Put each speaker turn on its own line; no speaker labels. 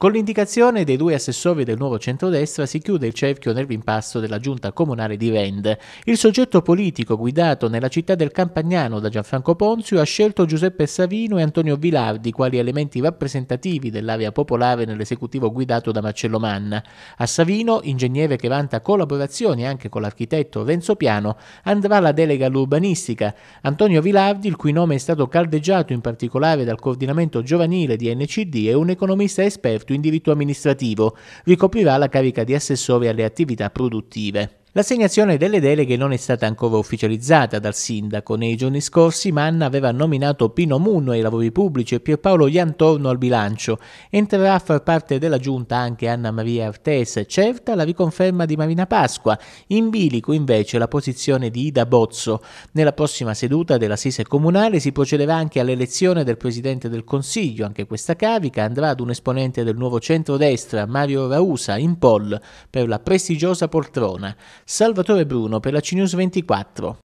Con l'indicazione dei due assessori del nuovo centrodestra si chiude il cerchio nel rimpasto della giunta comunale di Rend. Il soggetto politico guidato nella città del Campagnano da Gianfranco Ponzio ha scelto Giuseppe Savino e Antonio Vilardi quali elementi rappresentativi dell'area popolare nell'esecutivo guidato da Marcello Manna. A Savino, ingegnere che vanta collaborazioni anche con l'architetto Renzo Piano, andrà la delega all'urbanistica. Antonio Vilardi, il cui nome è stato caldeggiato in particolare dal coordinamento giovanile di NCD, è un economista esperto in diritto amministrativo, ricoprirà la carica di assessore alle attività produttive. L'assegnazione delle deleghe non è stata ancora ufficializzata dal sindaco. Nei giorni scorsi Manna aveva nominato Pino Munno ai lavori pubblici e Pierpaolo Iantorno al bilancio. Entrerà a far parte della giunta anche Anna Maria Artes, certa la riconferma di Marina Pasqua. In bilico invece la posizione di Ida Bozzo. Nella prossima seduta della Sise Comunale si procederà anche all'elezione del Presidente del Consiglio. Anche questa carica andrà ad un esponente del nuovo centrodestra, Mario Rausa, in poll per la prestigiosa poltrona. Salvatore Bruno per la CNews 24.